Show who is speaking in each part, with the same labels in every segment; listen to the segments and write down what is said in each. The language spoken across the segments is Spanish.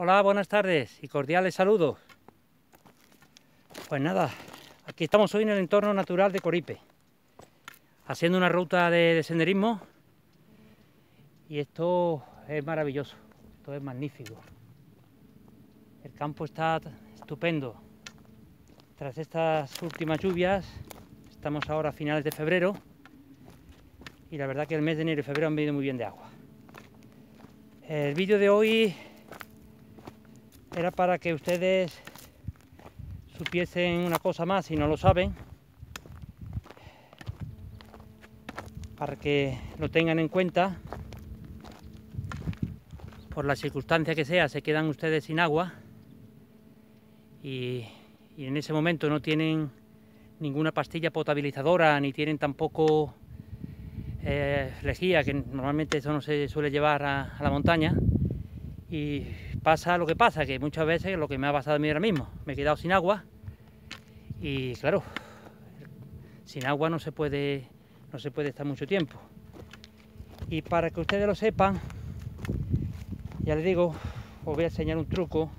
Speaker 1: Hola, buenas tardes y cordiales saludos. Pues nada, aquí estamos hoy en el entorno natural de Coripe, haciendo una ruta de, senderismo y esto es maravilloso, esto es magnífico. El campo está estupendo. Tras estas últimas lluvias, estamos ahora a finales de febrero y la verdad que el mes de enero y febrero han venido muy bien de agua. El vídeo de hoy era para que ustedes supiesen una cosa más si no lo saben, para que lo tengan en cuenta. Por la circunstancia que sea, se quedan ustedes sin agua y, en ese momento no tienen ninguna pastilla potabilizadora ni tienen tampoco eh, lejía, que normalmente eso no se suele llevar a la montaña. Y pasa lo que pasa, que muchas veces lo que me ha pasado a mí ahora mismo, me he quedado sin agua y claro, sin agua no se puede, no se puede estar mucho tiempo. Y para que ustedes lo sepan, ya les digo, os voy a enseñar un truco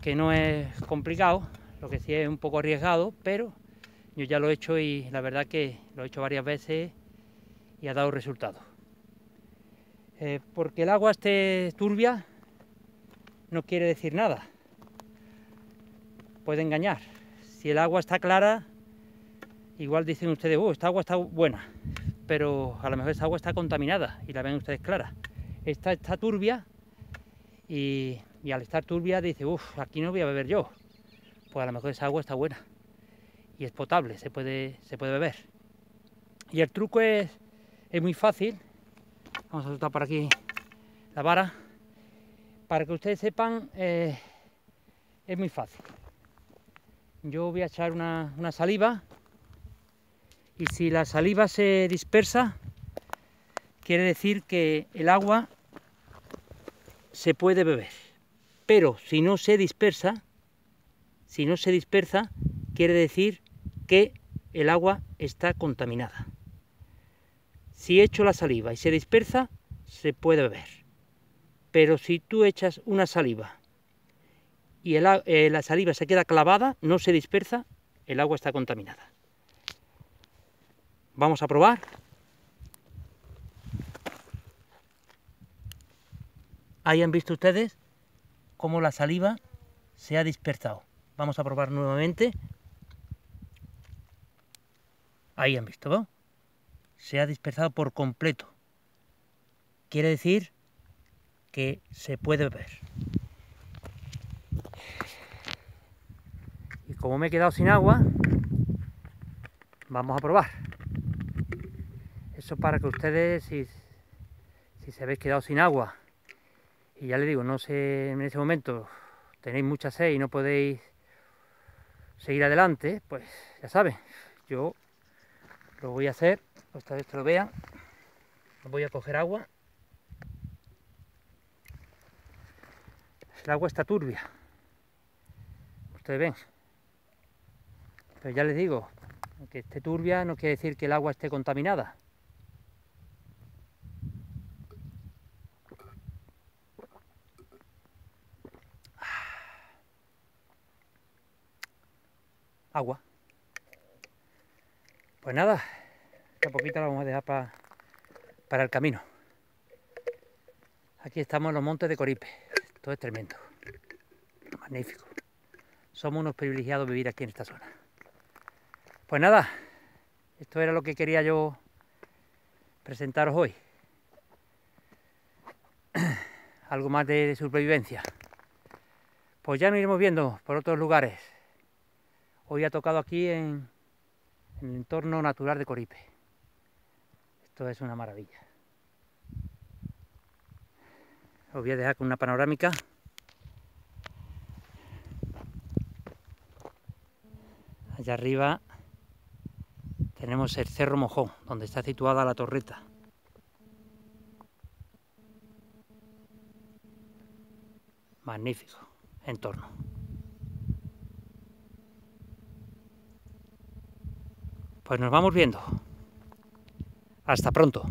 Speaker 1: que no es complicado, lo que sí es un poco arriesgado, pero yo ya lo he hecho y la verdad que lo he hecho varias veces y ha dado resultado. Eh, porque el agua esté turbia no quiere decir nada. Puede engañar. Si el agua está clara, igual dicen ustedes, oh, esta agua está buena, pero a lo mejor esta agua está contaminada y la ven ustedes clara. Esta está turbia y, al estar turbia dice, uff, aquí no voy a beber yo. Pues a lo mejor esa agua está buena y es potable, se puede, se puede beber. Y el truco es, es muy fácil. Vamos a soltar por aquí la vara para que ustedes sepan, eh, es muy fácil. Yo voy a echar una, saliva y si la saliva se dispersa, quiere decir que el agua se puede beber. Pero si no se dispersa, si no se dispersa, quiere decir que el agua está contaminada. Si echo la saliva y se dispersa, se puede beber. Pero si tú echas una saliva y eh, la saliva se queda clavada, no se dispersa, el agua está contaminada. Vamos a probar. Ahí han visto ustedes cómo la saliva se ha dispersado. Vamos a probar nuevamente. Ahí han visto, ¿no? Se ha dispersado por completo. Quiere decir que se puede ver. Y como me he quedado sin agua, vamos a probar. Eso para que ustedes, si, si se habéis quedado sin agua, y ya le digo, no sé, en ese momento tenéis mucha sed y no podéis seguir adelante, pues ya saben, yo lo voy a hacer, ustedes que lo vean, voy a coger agua El agua está turbia. Ustedes ven. Pero ya les digo, que esté turbia no quiere decir que el agua esté contaminada. Agua. Pues nada, esta poquita la vamos a dejar para el camino. Aquí estamos en los montes de Coripe es tremendo. Magnífico. Somos unos privilegiados vivir aquí en esta zona. Pues nada, esto era lo que quería yo presentaros hoy. Algo más de supervivencia. Pues ya nos iremos viendo por otros lugares. Hoy ha tocado aquí en el entorno natural de Coripe. Esto es una maravilla. Os voy a dejar con una panorámica. Allá arriba tenemos el Cerro Mojón, donde está situada la torreta. Magnífico entorno. Pues nos vamos viendo. Hasta pronto.